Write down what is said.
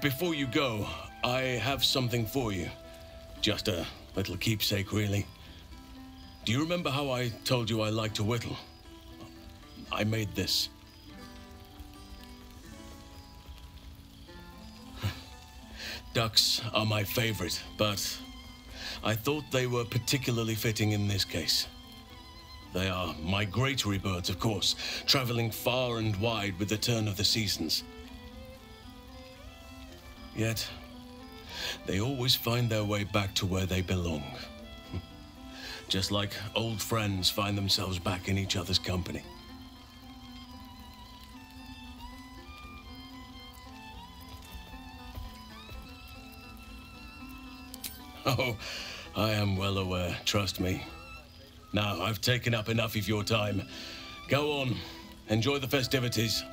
before you go, I have something for you. Just a little keepsake, really. Do you remember how I told you I like to whittle? I made this. Ducks are my favorite, but I thought they were particularly fitting in this case. They are migratory birds, of course, traveling far and wide with the turn of the seasons. Yet, they always find their way back to where they belong. Just like old friends find themselves back in each other's company. Oh, I am well aware, trust me. Now, I've taken up enough of your time. Go on, enjoy the festivities.